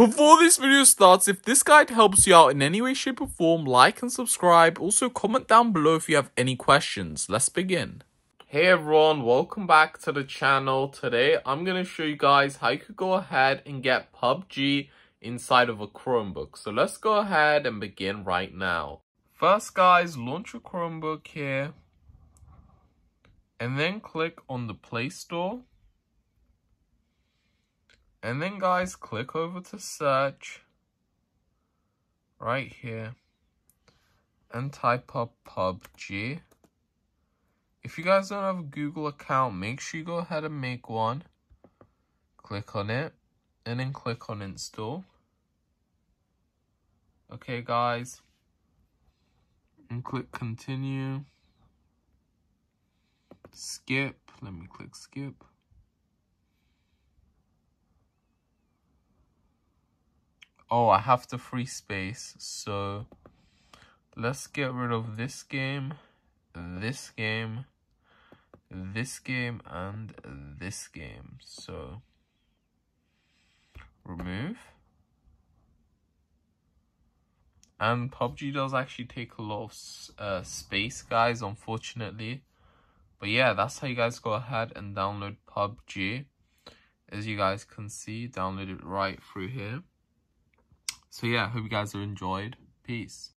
Before this video starts, if this guide helps you out in any way, shape or form, like and subscribe. Also comment down below if you have any questions. Let's begin. Hey everyone, welcome back to the channel. Today I'm going to show you guys how you could go ahead and get PUBG inside of a Chromebook. So let's go ahead and begin right now. First guys, launch your Chromebook here. And then click on the Play Store. And then guys, click over to search right here and type up PUBG. If you guys don't have a Google account, make sure you go ahead and make one. Click on it and then click on install. Okay guys. And click continue. Skip. Let me click skip. Oh, I have the free space. So let's get rid of this game, this game, this game, and this game. So remove. And PUBG does actually take a lot of uh, space, guys, unfortunately. But yeah, that's how you guys go ahead and download PUBG. As you guys can see, download it right through here. So yeah, hope you guys have enjoyed. Peace.